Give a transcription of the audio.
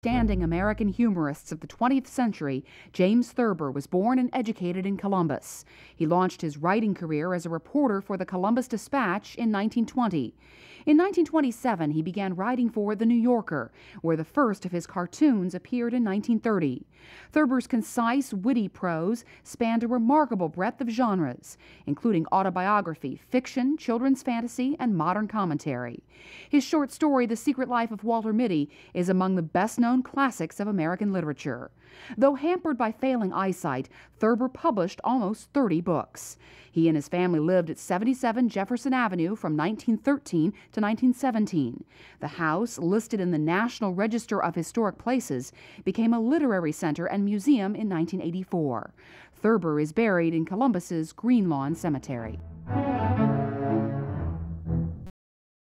outstanding American humorists of the 20th century, James Thurber was born and educated in Columbus. He launched his writing career as a reporter for the Columbus Dispatch in 1920. In 1927, he began writing for The New Yorker, where the first of his cartoons appeared in 1930. Thurber's concise, witty prose spanned a remarkable breadth of genres, including autobiography, fiction, children's fantasy, and modern commentary. His short story, The Secret Life of Walter Mitty, is among the best known classics of American literature. Though hampered by failing eyesight, Thurber published almost 30 books. He and his family lived at 77 Jefferson Avenue from 1913 to 1917. The house, listed in the National Register of Historic Places, became a literary center and museum in 1984. Thurber is buried in Columbus's Green Lawn Cemetery.